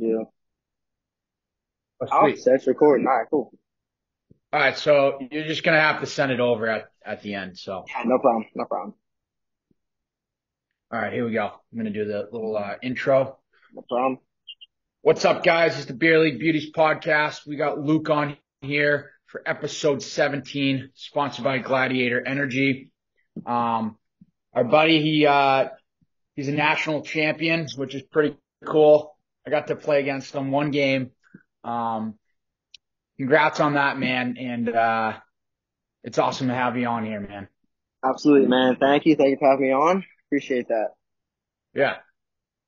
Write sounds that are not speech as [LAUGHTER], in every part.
Yeah. Oh, sweet. so it's recording. All right, cool. All right, so you're just gonna have to send it over at at the end. So, Yeah, no problem. No problem. all right, here we go. I'm gonna do the little uh, intro. No problem. What's up, guys? It's the Beer League Beauties podcast. We got Luke on here for episode 17, sponsored by Gladiator Energy. Um, our buddy, he uh, he's a national champion, which is pretty cool. I got to play against him one game. Um, congrats on that, man, and uh, it's awesome to have you on here, man. Absolutely, man. Thank you. Thank you for having me on. Appreciate that. Yeah.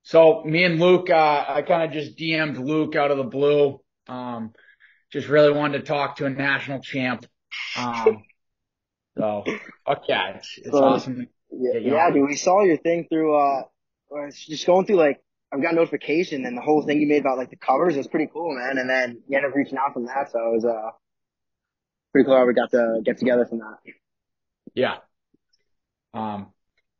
So me and Luke, uh, I kind of just DM'd Luke out of the blue. Um, just really wanted to talk to a national champ. Um, so, fuck yeah, it's, it's So- awesome. Yeah, Yeah, you yeah, know. dude. We saw your thing through. Uh, just going through like I've got notification and the whole thing you made about like the covers was pretty cool, man. And then you ended up reaching out from that, so it was uh pretty cool how we got to get together from that. Yeah. Um,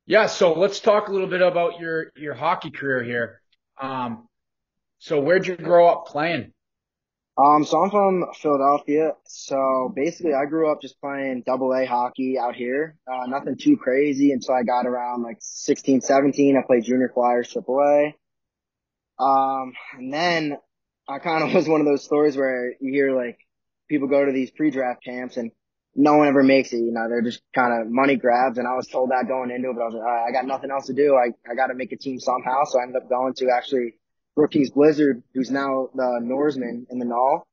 yeah. So let's talk a little bit about your, your hockey career here. Um, so where'd you grow up playing? Um, so I'm from Philadelphia. So basically, I grew up just playing double A hockey out here. Uh, nothing too crazy until I got around like 16, 17. I played junior flyers triple A. Um, and then I kind of [LAUGHS] was one of those stories where you hear like people go to these pre-draft camps and no one ever makes it. You know, they're just kind of money grabs. And I was told that going into it, but I was like, right, I got nothing else to do. I, I got to make a team somehow. So I ended up going to actually Brookings Blizzard, who's now the Norseman in the Null.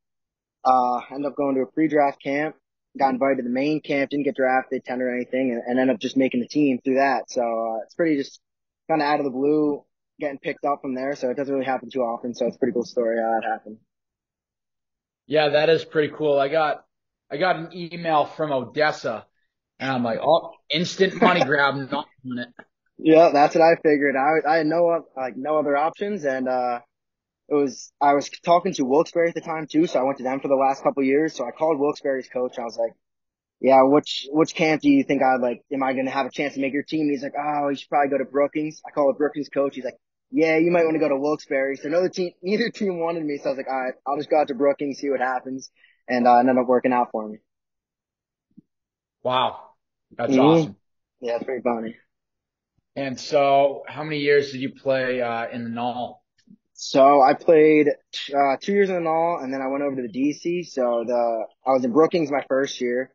Uh, ended up going to a pre-draft camp, got invited to the main camp, didn't get drafted, tender anything, and, and ended up just making the team through that. So, uh, it's pretty just kind of out of the blue, getting picked up from there. So it doesn't really happen too often. So it's a pretty cool story how that happened. Yeah, that is pretty cool. I got, I got an email from Odessa and I'm like, oh, instant money [LAUGHS] grab, not doing it. Yeah, that's what I figured. I, I had no, like, no other options. And, uh, it was, I was talking to Wilkes-Barre at the time too. So I went to them for the last couple of years. So I called Wilkes-Barre's coach. And I was like, yeah, which, which camp do you think I'd like, am I going to have a chance to make your team? He's like, oh, you should probably go to Brookings. I called Brookings coach. He's like, yeah, you might want to go to Wilkes-Barre. So neither team, [LAUGHS] neither team wanted me. So I was like, all right, I'll just go out to Brookings, see what happens. And, uh, ended up working out for me. Wow. That's Mhm. awesome. Yeah, it's pretty funny. And so how many years did you play, uh, in the Null? So I played uh, two years in the Null, and then I went over to the DC. So the I was in Brookings my first year,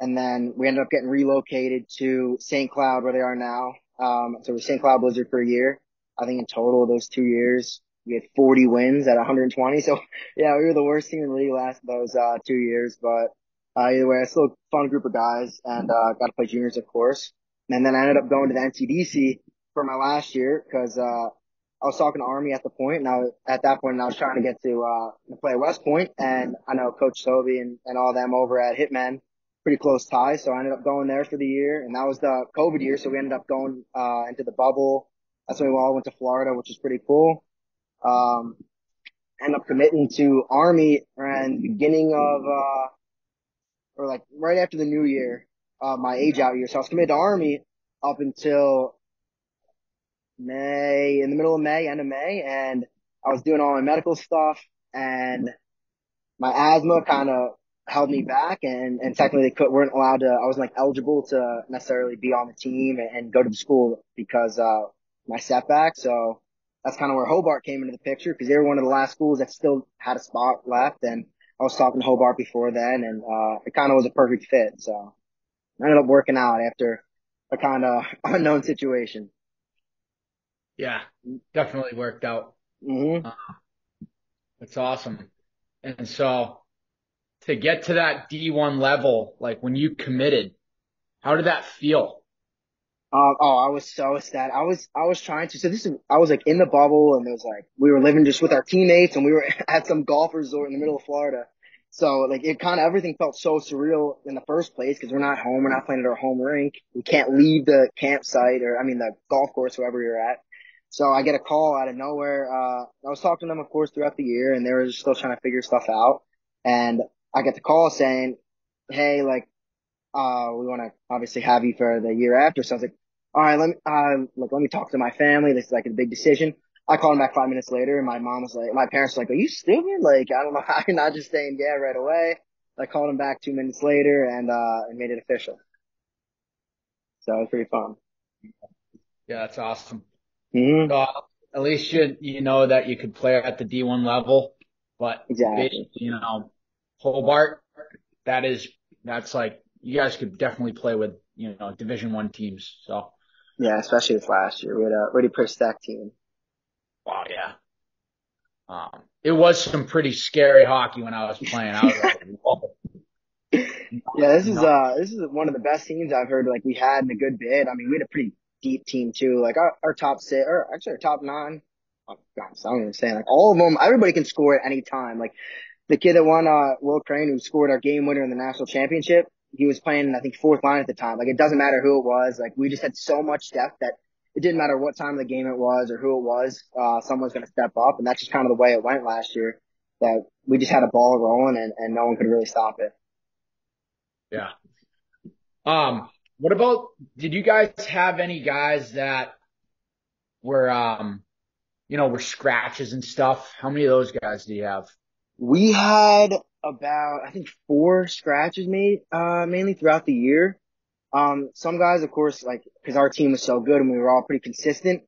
and then we ended up getting relocated to St. Cloud where they are now. Um, so it was St. Cloud Blizzard for a year. I think in total those two years we had 40 wins at 120. So yeah, we were the worst team in the league last those uh, two years. But uh, either way, it's still a fun group of guys, and uh, got to play juniors of course. And then I ended up going to the NCDC for my last year because uh, I was talking to Army at the point, and I was, at that point, I was trying to get to uh to play West Point, and I know Coach Toby and, and all them over at Hitman, pretty close ties, so I ended up going there for the year, and that was the COVID year, so we ended up going uh into the bubble. That's when we all went to Florida, which is pretty cool. Um, ended up committing to Army the beginning of uh or like right after the new year, uh my age out year, so I was committed to Army up until May, in the middle of May, end of May, and I was doing all my medical stuff and my asthma kind of held me back and, and technically they could, weren't allowed to, I wasn't like eligible to necessarily be on the team and, and go to the school because, uh, my setback. So that's kind of where Hobart came into the picture because they were one of the last schools that still had a spot left. And I was talking to Hobart before then and, uh, it kind of was a perfect fit. So I ended up working out after a kind of [LAUGHS] unknown situation. Yeah, definitely worked out. hmm That's awesome. And so to get to that D1 level, like when you committed, how did that feel? Um, oh, I was so ecstatic. I was, I was trying to, so this is, I was like in the bubble and it was like, we were living just with our teammates and we were [LAUGHS] at some golf resort in the middle of Florida. So like it kind of, everything felt so surreal in the first place because we're not home. We're not playing at our home rink. We can't leave the campsite or, I mean, the golf course, wherever you're at. So I get a call out of nowhere. Uh, I was talking to them, of course, throughout the year and they were still trying to figure stuff out. And I get the call saying, Hey, like, uh, we want to obviously have you for the year after. So I was like, all right, let me, uh, like, let me talk to my family. This is like a big decision. I called him back five minutes later and my mom was like, my parents were like, are you stupid? Like, I don't know [LAUGHS] how you're not just saying yeah right away. I called him back two minutes later and, uh, and made it official. So it was pretty fun. Yeah, that's awesome. Mm-hmm. Uh, at least you, you know that you could play at the D1 level, but Exactly. you know, Hobart, that is, that's like, you guys could definitely play with, you know, division one teams. So, Yeah, especially this last year. We had a pretty pretty stacked team. wow, yeah. Um, it was some pretty scary hockey when I was playing. I was like, [LAUGHS] whoa. Yeah, this is uh this is one of the best teams I've heard like we had in a good bit. I mean, we had a pretty deep team too. Like our, our top six or actually our top nine. Oh I don't even say like all of them. Everybody can score at any time. Like the kid that won uh Will Crane who scored our game winner in the national championship. He was playing I think fourth line at the time. Like it doesn't matter who it was. Like we just had so much depth that it didn't matter what time of the game it was or who it was. Uh, someone's going to step up, and that's just kind of the way it went last year. That we just had a ball rolling and, and no one could really stop it. Yeah. Um, what about, did you guys have any guys that were, um, you know, were scratches and stuff? How many of those guys do you have? We had about, I think, four scratches made, uh, mainly throughout the year. Um, some guys, of course, like, cause our team was so good and we were all pretty consistent.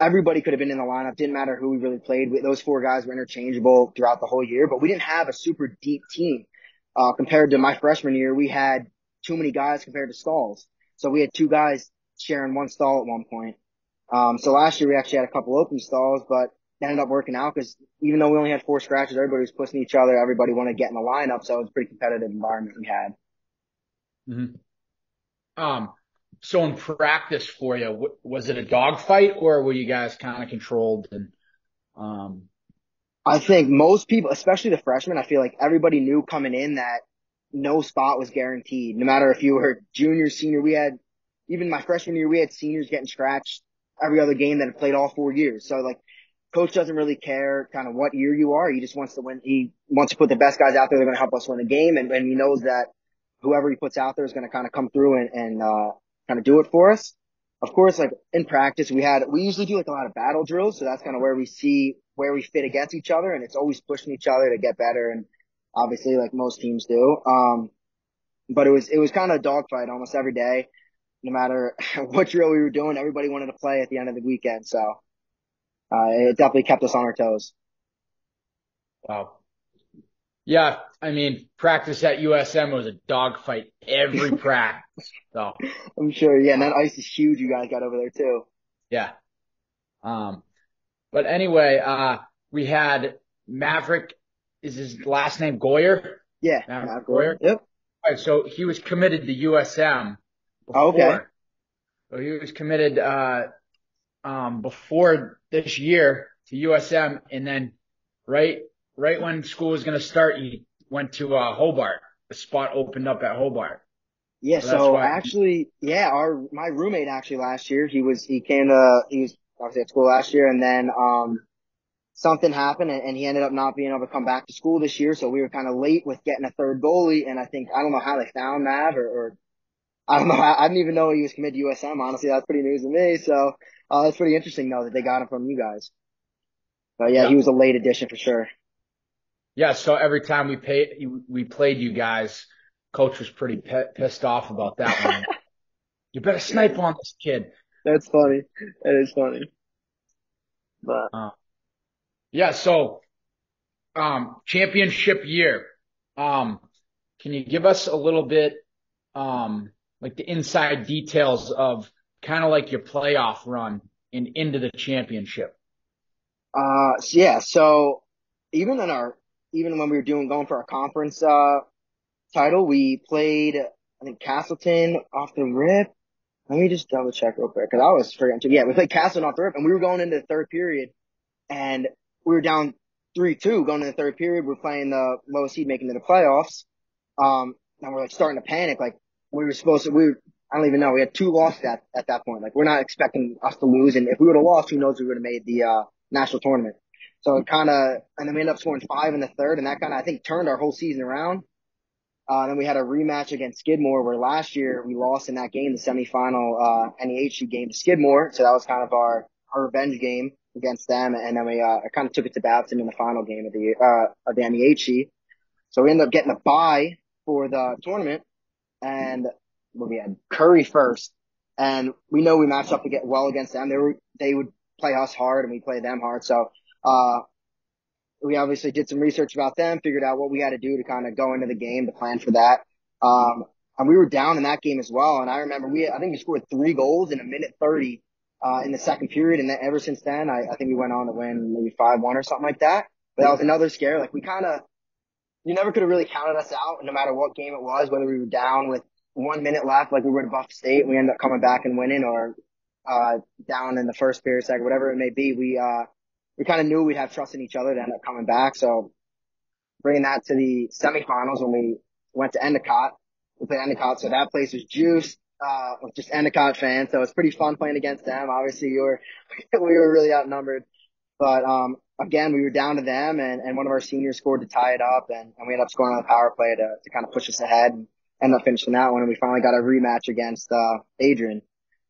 Everybody could have been in the lineup. Didn't matter who we really played with. Those four guys were interchangeable throughout the whole year, but we didn't have a super deep team. Uh, compared to my freshman year, we had too many guys compared to stalls. So we had two guys sharing one stall at one point. Um, so last year we actually had a couple open stalls, but ended up working out because even though we only had four scratches, everybody was pushing each other. Everybody wanted to get in the lineup. So it was a pretty competitive environment we had. Mm-hmm. Um, so in practice for you, w- was it a dogfight or were you guys kind of controlled and, um, I think most people, especially the freshmen, I feel like everybody knew coming in that no spot was guaranteed. No matter if you were junior, senior, we had, even my freshman year, we had seniors getting scratched every other game that had played all four years. So like, coach doesn't really care kind of what year you are. He just wants to win. He wants to put the best guys out there. They're going to help us win the game. And, and he knows that whoever he puts out there is going to kind of come through and, and, uh, kind of do it for us. Of course, like in practice, we had, we usually do like a lot of battle drills. So that's kind of where we see where we fit against each other and it's always pushing each other to get better. And obviously like most teams do. Um, but it was, it was kind of a dogfight almost every day. No matter [LAUGHS] what drill we were doing, everybody wanted to play at the end of the weekend. So, uh, it definitely kept us on our toes. wow. Yeah. I mean, practice at USM was a dogfight every [LAUGHS] practice. So I'm sure. Yeah. And that ice is huge. You guys got over there too. yeah. Um, but anyway, uh, we had Maverick, is his last name Goyer? Yeah. Matt Matt Goyer? Yep. All right, so he was committed to USM before. Oh, Okay. So he was committed, uh, um, before this year to USM and then right, right when school was going to start, he went to, uh, Hobart. The spot opened up at Hobart. Yeah. So So actually, yeah, our, my roommate actually last year, he was, he came to, he was obviously at school last year and then, um, something happened and, and he ended up not being able to come back to school this year. So we were kind of late with getting a third goalie. And I think, I don't know how they found Mav or, or I don't know. I, I didn't even know he was committed to USM. Honestly, that's pretty news to me. So, uh, that's pretty interesting though that they got him from you guys. But yeah, Yeah. he was a late addition for sure. Yeah. So every time we paid, we played you guys, coach was pretty pe- pissed off about that one. [LAUGHS] you better snipe on this kid. That's funny. That is funny. But Yeah. So, um, championship year. Um, can you give us a little bit, um, like the inside details of kind of like your playoff run and into the championship? Uh, yeah, so even in our, even when we were doing, going for our conference, uh, title, we played, I think Castleton off the rip. Let me just double check real quick, cause I was forgetting to, yeah, we played Castleton off the rip and we were going into the third period and we were down 3-2 going into the third period. We're playing the lowest seed making to the playoffs. Um, and we're like starting to panic. Like we were supposed to, we were, I don't even know. We had two losses at, at that point. Like we're not expecting us to lose. And if we would have lost, who knows, we would have made the, uh, national tournament. So it kind of, and then we ended up scoring five in the third, and that kind of, I think, turned our whole season around. Uh, then we had a rematch against Skidmore, where last year we lost in that game, the semifinal uh, NEHC game to Skidmore. So that was kind of our our revenge game. against them, and then we uh, kind of took it to Babson in the final game of the uh, of the NEHC. So we ended up getting a bye for the tournament, and we had Curry first, and we know we matched up to get well against them. They were they would play us hard, and we play them hard. So uh, we obviously did some research about them, figured out what we had to do to kind of go into the game to plan for that. Um, and we were down in that game as well. And I remember we, I think we scored three goals in a minute 30, uh, in the second period. And then ever since then, I, I think we went on to win maybe 5-1 or something like that. But that was another scare. Like we kind of, you never could have really counted us out no matter what game it was, whether we were down with one minute left, like we were at Buff State, we ended up coming back and winning or, uh, down in the first period, second, whatever it may be. We, uh, we kind of knew we'd have trust in each other to end up coming back. So bringing that to the semifinals when we went to Endicott, we played Endicott. So that place was juiced, uh, with just Endicott fans. So it's pretty fun playing against them. Obviously you were, [LAUGHS] we were really outnumbered, but, um, again, we were down to them and, and one of our seniors scored to tie it up and, and we ended up scoring on the power play to, to kind of push us ahead and end up finishing that one. And we finally got a rematch against, uh, Adrian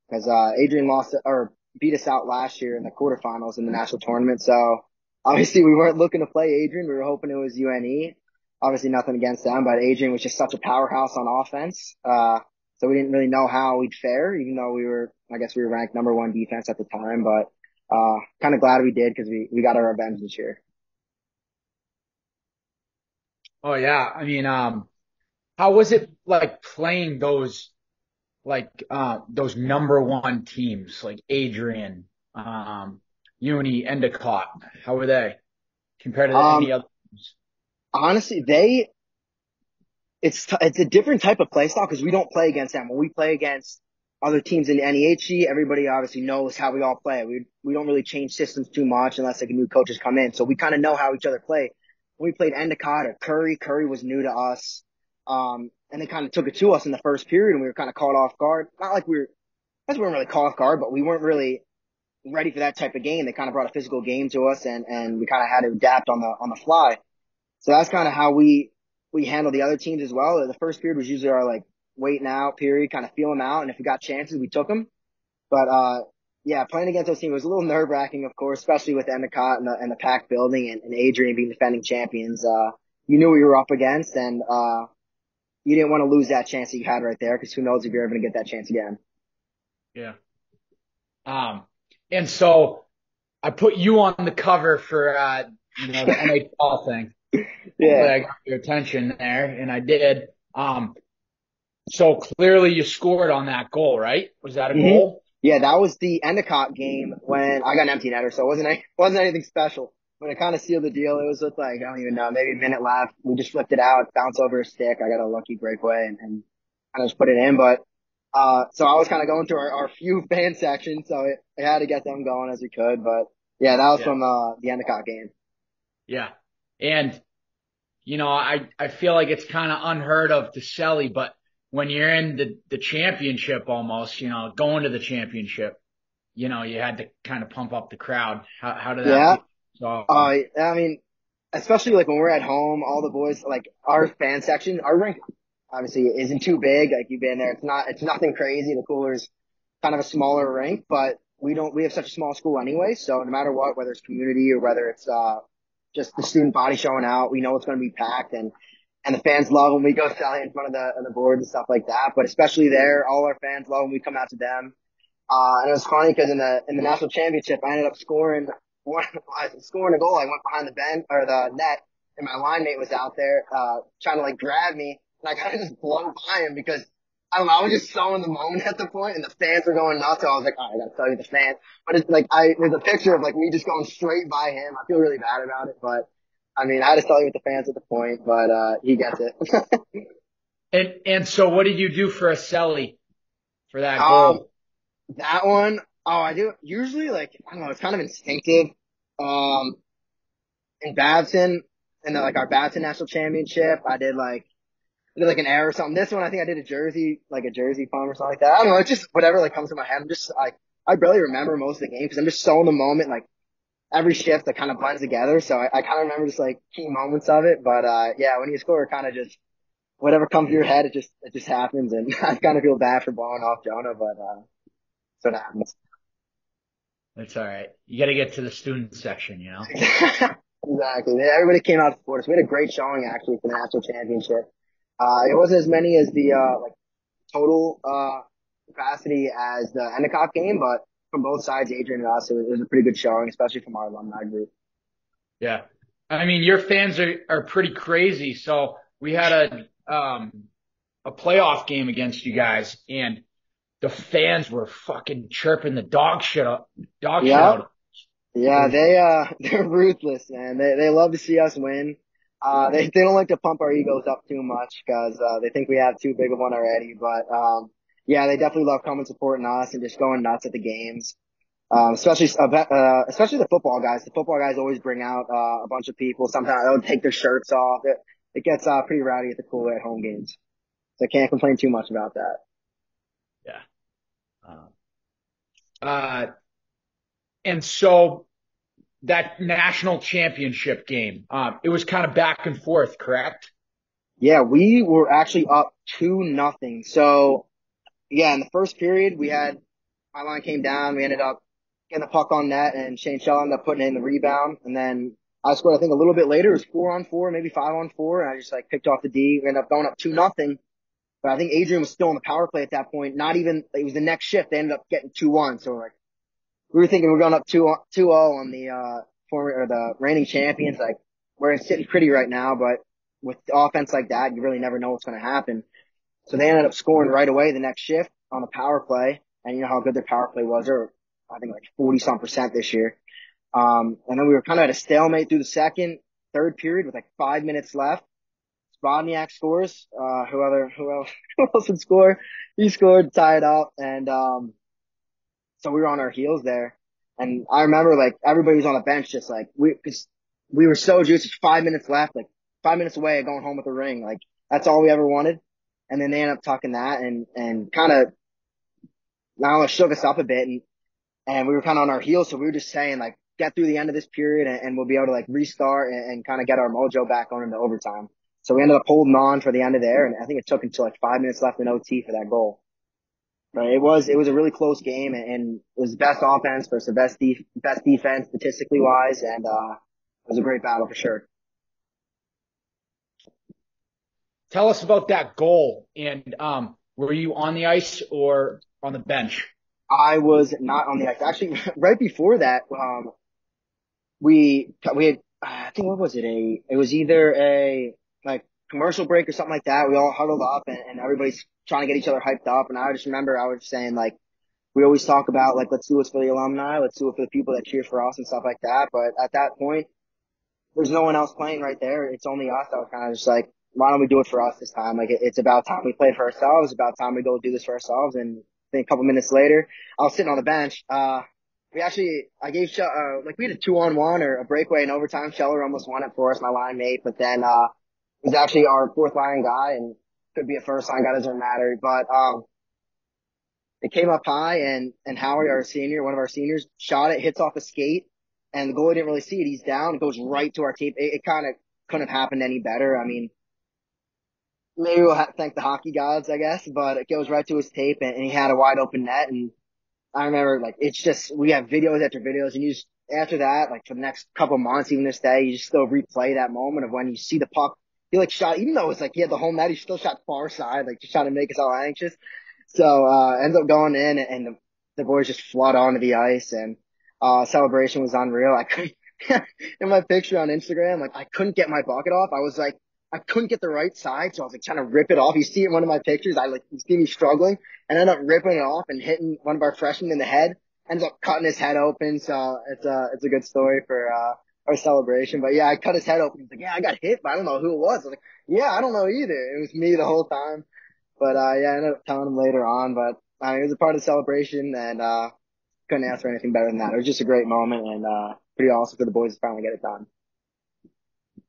because, uh, Adrian lost or beat us out last year in the quarterfinals in the national tournament. So obviously we weren't looking to play Adrian. We were hoping it was UNE. Obviously nothing against them, but Adrian was just such a powerhouse on offense. Uh, so we didn't really know how we'd fare, even though we were, I guess we were ranked number one defense at the time, but, uh, kind of glad we did because we, we got our revenge this year. Oh yeah. I mean, um, how was it like playing those like uh, those number one teams like Adrian, um, UNE, Endicott? How were they compared to um, any other teams? Honestly, they it's t- it's a different type of play style because we don't play against them. When we play against other teams in the NEHC, everybody obviously knows how we all play. We we don't really change systems too much unless like new coaches come in. So we kind of know how each other play. When we played Endicott or Curry, Curry was new to us. Um, and they kind of took it to us in the first period and we were kind of caught off guard. Not like we were, I we weren't really caught off guard, but we weren't really ready for that type of game. They kind of brought a physical game to us and, and we kind of had to adapt on the, on the fly. So that's kind of how we, we handle the other teams as well. The first period was usually our like waiting out period, kind of feel them out. And if we got chances, we took them. But, uh, yeah, playing against those teams was a little [LAUGHS] nerve wracking, of course, especially with Endicott and the, and the packed building and, and Adrian being defending champions. Uh, you knew what you were up against and, uh, you didn't want to lose that chance that you had right there because who knows if you're ever going to get that chance again. Yeah. Um, and so I put you on the cover for, uh, you know, the NHL thing. [LAUGHS] Yeah. I got your attention there and I did. Um, so clearly you scored on that goal, right? Was that a mm-hmm. goal? Yeah, that was the Endicott game when I got an empty netter, so it wasn't, any, [LAUGHS] wasn't anything special when it kind of sealed the deal, it was with like, I don't even know, maybe a minute left. We just flipped it out, bounced over a stick. I got a lucky breakaway and, and kind of just put it in. But, uh, so I was kind of going through our, our few [LAUGHS] fan sections. So it, it had to get them going as we could. But yeah, that was yeah. from, uh, the Endicott game. Yeah. And, you know, I, I feel like it's kind of unheard of to celly, but when you're in the, the championship almost, you know, going to the championship, you know, you had to kind of pump up the crowd. How, how did that yeah. So, uh, I mean, especially like when we're at home, all the boys, like our fan section, our rink obviously isn't too big. Like you've been there. It's not, it's nothing crazy. The cooler's kind of a smaller rink, but we don't, we have such a small school anyway. So no matter what, whether it's community or whether it's, uh, just the student body showing out, we know it's going to be packed and, and the fans love when we go [LAUGHS] cellying in front of the, of the board and stuff like that. But especially there, all our fans love when we come out to them. Uh, and it was funny because in the, in the national championship, I ended up scoring one, I was scoring a goal. I went behind the bench or the net and my line mate was out there, uh, trying to like grab me and I kind of [LAUGHS] just blow by him because I don't know, I was just so in the moment at the point and the fans were going nuts. So I was like, all right, I gotta tell you the fans. But it's like, I, there's a picture of like me just going straight by him. I feel really bad about it, but I mean, I had to tell you with the fans at the point, but, uh, he gets it. [LAUGHS] and, and so what did you do for a celly for that goal? Um, that one, Oh, I do. Usually, like, I don't know, it's kind of instinctive. Um, in Babson, and like our Babson national championship, I did like, I did like an air or something. This one, I think I did a jersey, like a jersey pump or something like that. I don't know. It's just whatever like comes to my head. I'm just like, I barely remember most of the game because I'm just so in the moment. Like every shift that kind of blends together. So I, I kind of remember just like key moments of it. But, uh, yeah, when you score, it kind of just, whatever comes to your head, it just, it just happens. And [LAUGHS] I kind of feel bad for blowing off Jonah, but, uh, so that happens. It's all right. You got to get to the student section, you know. [LAUGHS] exactly. Everybody came out to support us. We had a great showing actually for the national championship. Uh, it wasn't as many as the uh, like total uh, capacity as the Endicott game, but from both sides, Adrian and us, it was, it was a pretty good showing, especially from our alumni group. Yeah. I mean, your fans are, are pretty crazy. So we had a, um, a playoff game against you guys and the fans were fucking chirping the dog shit up, dog yeah. shit out. Yeah, they, uh, [LAUGHS] they're ruthless, man. They, they love to see us win. Uh, they, they don't like to pump our egos up too much because, uh, they think we have too big of one already. But, um, yeah, they definitely love coming supporting us and just going nuts at the games. Um, especially, uh, uh, especially the football guys. The football guys always bring out, uh, a bunch of people. Sometimes they'll take their shirts off. It, it gets, uh, pretty rowdy at the cool at home games. So I can't complain too much about that. Uh, and so that national championship game, um, it was kind of back and forth, correct? Yeah, we were actually up two nothing. So yeah, in the first period, we had my line came down. We ended up getting the puck on net, and Shane Shell ended up putting in the rebound. And then I scored, I think, a little bit later. It was four on four, maybe five on four, and I just like picked off the D. We ended up going up two nothing. But I think Adrian was still on the power play at that point. Not even it was the next shift. They ended up getting two one. So like we were thinking we are going up two two zero on the uh former or the reigning champions. Like we're sitting pretty right now, but with offense like that, you really never know what's going to happen. So they ended up scoring right away the next shift on the power play. And you know how good their power play was. Or I think like 40 some percent this year. Um, and then we were kind of at a stalemate through the second, third period with like five minutes left. Spodniak scores. Uh, who other, who else, [LAUGHS] who else would score? He scored, tied up. And, um, so we were on our heels there. And I remember like everybody was on the bench just like we, cause we were so juiced. Five minutes left, like five minutes away going home with a ring. Like that's all we ever wanted. And then they end up talking that and, and kind of, now it shook us up a bit and, and we were kind of on our heels. So we were just saying like, get through the end of this period and, and we'll be able to like restart and, and kind of get our mojo back on into overtime. So we ended up holding on for the end of there. And I think it took until like five minutes left in OT for that goal. But it was, it was a really close game and, and it was the best offense versus the best, def- best defense statistically wise. And, uh, it was a great battle for sure. Tell us about that goal. And um, were you on the ice or on the bench? I was not on the ice. Actually, [LAUGHS] right before that, um, we we had I think what was it a it was either a commercial break or something like that. We all huddled up and, and everybody's trying to get each other hyped up. And I just remember I was saying like we always talk about like let's do it for the alumni, let's do it for the people that cheer for us and stuff like that. But at that point, there's no one else playing right there. It's only us. I was kind of just like why don't we do it for us this time? Like it, it's about time we play for ourselves. It's about time we go do this for ourselves. And I think a couple minutes later, I was sitting on the bench. Uh, we actually, I gave, uh, like we had a two on one or a breakaway in overtime. Scheller almost won it for us, my line mate, but then, uh, he's actually our fourth line guy and could be a first line guy, doesn't matter. But, um, it came up high and, and Howie, our senior, one of our seniors shot it, hits off a skate and the goalie didn't really see it. He's down. It goes right to our tape. It, it kind of couldn't have happened any better. I mean, maybe we'll have thank the hockey gods, I guess, but it goes right to his tape and, and he had a wide open net. And I remember like, it's just, we have videos after videos and you just, after that, like for the next couple months, even this day, you just still replay that moment of when you see the puck. He like shot, even though it's like he had the home net, he still shot far side, like just trying to make us all anxious. So, uh, ends up going in and the, the boys just flood onto the ice and, uh, celebration was unreal. I couldn't, [LAUGHS] in my picture on Instagram, like I couldn't get my bucket off. I was like, I couldn't get the right side, so I was like trying to rip it off. You see it in one of my pictures. I like you see me struggling, and I ended up ripping it off and hitting one of our freshmen in the head. Ends up cutting his head open. So it's a it's a good story for uh our celebration. But yeah, I cut his head open. He's like, yeah, I got hit, but I don't know who it was. I was like, yeah, I don't know either. It was me the whole time. But uh yeah, I ended up telling him later on. But I mean, it was a part of the celebration, and uh couldn't ask for anything better than that. It was just a great moment and uh pretty awesome for the boys to finally get it done.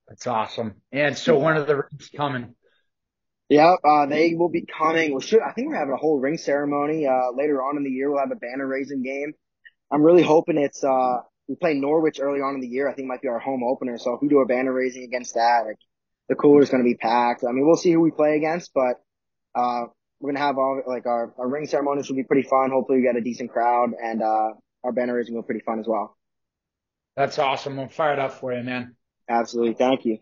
That's awesome. And so one of the rings coming. Yeah, uh, they will be coming. We should, I think we're having a whole ring ceremony, uh, later on in the year. We'll have a banner raising game. I'm really hoping it's, uh, we play Norwich early on in the year. I think might be our home opener. So if we do a banner raising against that, like the cooler is going to be packed. I mean, we'll see who we play against, but, uh, we're going to have all, like our, our ring ceremonies will be pretty fun. Hopefully we get a decent crowd and, uh, our banner is going to be pretty fun as well. That's awesome. I'm fired up for you, man. Absolutely. Thank you.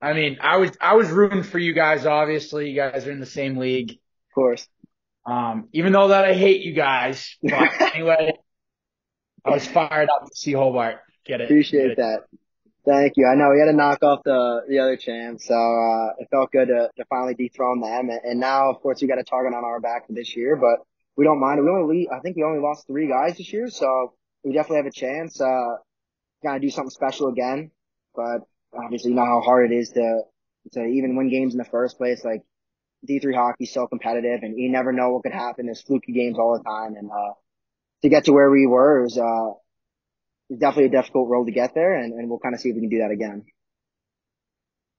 I mean, I was, I was rooting for you guys. Obviously, you guys are in the same league. Of course. Um, even though that I hate you guys, but [LAUGHS] anyway, I was fired up to see Hobart get it. Appreciate get it. that. Thank you. I know we had to knock off the the other champs, so uh, it felt good to, to finally dethrone them. And, and now, of course, we got a target on our back for this year, but we don't mind. We only, I think we only lost three guys this year, so we definitely have a chance. Uh, gotta do something special again, but obviously you know how hard it is to to even win games in the first place. Like D3 hockey's so competitive, and you never know what could happen. There's fluky games all the time, and uh, to get to where we were, it was uh, definitely a difficult road to get there, and, and we'll kind of see if we can do that again.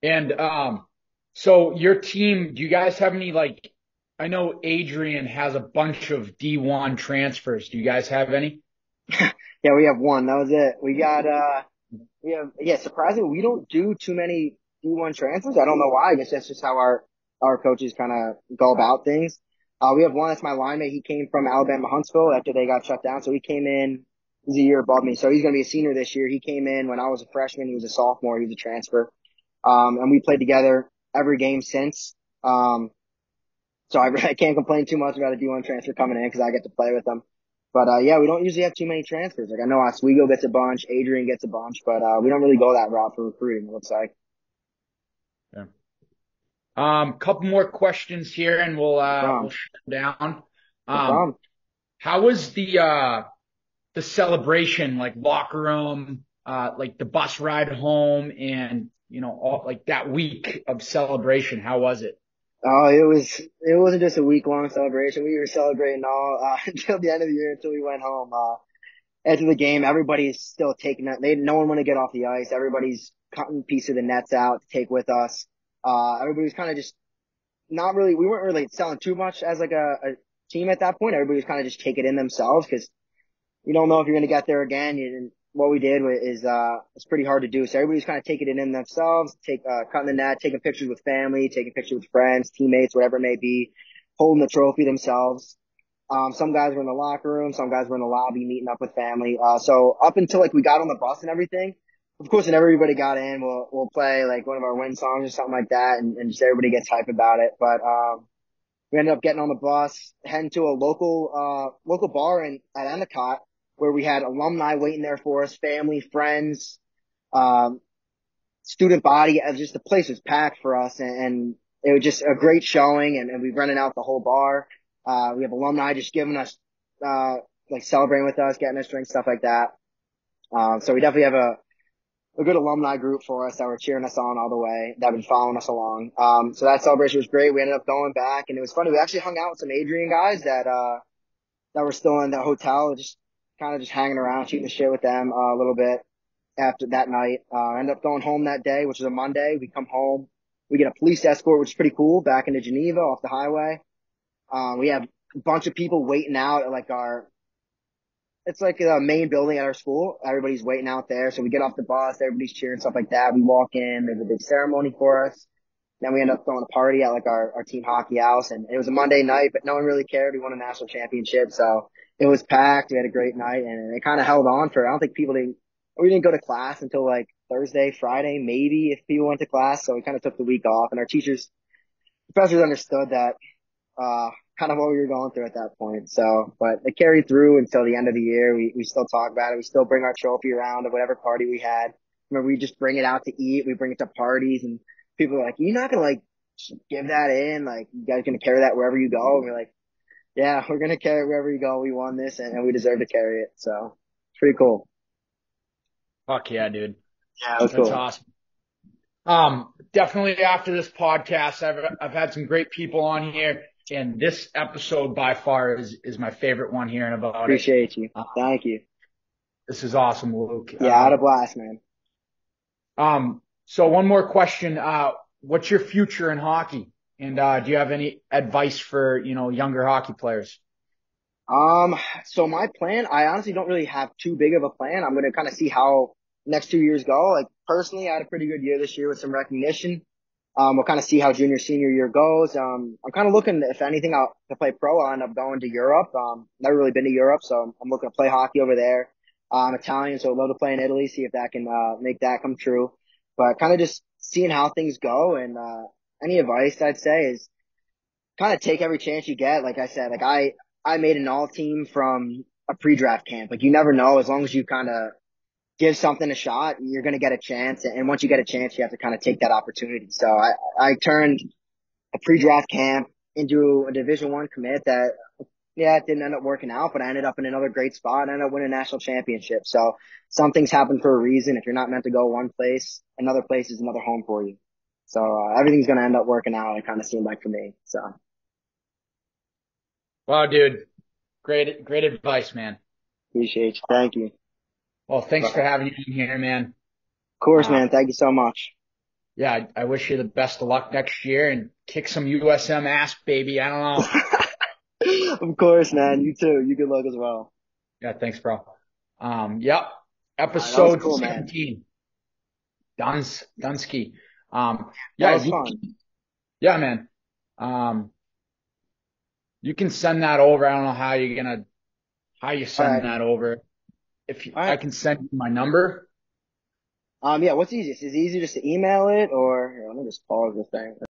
And um, so your team, do you guys have any like? I know Adrian has a bunch of D1 transfers. Do you guys have any? [LAUGHS] yeah, we have one. That was it. We got uh, we have yeah. Surprisingly, we don't do too many D1 transfers. I don't know why. I guess that's just how our our coaches kind of go about things. Uh, we have one that's my line mate. He came from Alabama Huntsville after they got shut down, so he came in he's a year above me. So he's going to be a senior this year. He came in when I was a freshman. He was a sophomore. He was a transfer. Um, and we played together every game since. Um, so I, [LAUGHS] I can't complain too much about a D1 transfer coming in because I get to play with them. But, uh, yeah, we don't usually have too many transfers. Like I know Oswego gets a bunch, Adrian gets a bunch, but, uh, we don't really go that route for recruiting, it looks like. Um, couple more questions here and we'll, uh, no we'll shut down. Um, how was the, uh, the celebration, like locker room, uh, like the bus ride home and, you know, all like that week of celebration. How was it? Oh, it was, it wasn't just a week long celebration. We were celebrating all, uh, [LAUGHS] until the end of the year, until we went home. Uh, after the game, everybody's still taking that. They, no one want to get off the ice. Everybody's cutting piece of the nets out to take with us. Uh, was kind of just not really, we weren't really cellying too much as like a, a team at that point. Everybody was kind of just taking it in themselves because you don't know if you're going to get there again. And what we did is, uh, it's pretty hard to do. So everybody's kind of taking it in themselves, take, uh, cutting the net, taking pictures with family, taking pictures with friends, teammates, whatever it may be, holding the trophy themselves. Um, some guys were in the locker room, some guys were in the lobby meeting up with family. Uh, so up until like we got on the bus and everything, of course, when everybody got in, we'll, we'll play like one of our win songs or something like that and, and just everybody gets hype about it. But, um, we ended up getting on the bus, heading to a local, uh, local bar in, at Endicott where we had alumni waiting there for us, family, friends, um, student body. Just the place was packed for us and, and it was just a great showing and, and we rented out the whole bar. Uh, we have alumni just giving us, uh, like celebrating with us, getting us drinks, stuff like that. Um, so we definitely have a, a good alumni group for us that were cheering us on all the way, that have been following us along. Um, so that celebration was great. We ended up going back and it was funny. We actually hung out with some Adrian guys that, uh, that were still in the hotel, just kind of just hanging around, shooting the shit with them uh, a little bit after that night. Uh, end up going home that day, which is a Monday. We come home, we get a police escort, which is pretty cool, back into Geneva off the highway. Um, we have a bunch of people waiting out at like our, it's like the main building at our school. Everybody's waiting out there. So we get off the bus, everybody's cheering, stuff like that. We walk in, there's a big ceremony for us. Then we end up throwing a party at like our, our team hockey house and it was a Monday night, but no one really cared. We won a national championship. So it was packed. We had a great night and it kind of held on for, I don't think people didn't, we didn't go to class until like Thursday, Friday, maybe if people went to class. So we kind of took the week off and our teachers, professors understood that, uh, kind of what we were going through at that point. So, but it carried through until the end of the year. We, we still talk about it. We still bring our trophy around to whatever party we had. Remember, we just bring it out to eat. We bring it to parties and people are like, you're not going to like give that in. Like, you guys going to carry that wherever you go. And we're like, yeah, [LAUGHS] we're gonna carry it wherever you go. We won this, and, and we deserve to carry it. So it's pretty cool. Fuck yeah, dude. Yeah, that's cool. awesome. Um, definitely after this podcast, I've I've had some great people on here, and this episode by far is is my favorite one hearing about Appreciate it. you. Thank you. This is awesome, Luke. Yeah, um, had a blast, man. Um, so one more question. Uh, what's your future in hockey? And uh, do you have any advice for you know younger hockey players? Um, so my plan, I honestly don't really have too big of a plan. I'm gonna kind of see how next two years go. Like personally, I had a pretty good year this year with some recognition. Um, we'll kind of see how junior senior year goes. Um, I'm kind of looking if anything I'll, to play pro. I'll end up going to Europe. Um, never really been to Europe, so I'm looking to play hockey over there. I'm Italian, so I'd love to play in Italy, see if that can uh, make that come true. But kind of just seeing how things go and uh, any advice I'd say is kind of take every chance you get. Like I said, like I I made an all team from a pre-draft camp. Like you never know as long as you kind of give something a shot, you're going to get a chance. And once you get a chance, you have to kind of take that opportunity. So I, I turned a pre-draft camp into a division one commit that, yeah, it didn't end up working out, but I ended up in another great spot and ended up winning a national championship. So some things happen for a reason. If you're not meant to go one place, another place is another home for you. So uh, everything's going to end up working out. It kind of seemed like for me. So. Wow, dude. Great, great advice, man. Appreciate you. Thank you. Well, thanks for having me here, man. Of course, uh, man. Thank you so much. Yeah, I, I, wish you the best of luck next year and kick some USM ass, baby. I don't know. [LAUGHS] of course, man. You too. You good luck as well. Yeah, thanks, bro. Um, yep. Episode cool, 17. Man. Duns, Dunsky. Um, yeah, you, yeah, man. Um, you can send that over. I don't know how you're gonna, how you send right. that over. If you, right. I can send you my number. Um, yeah, what's easiest? Is it easier just to email it or here, let me just pause this thing.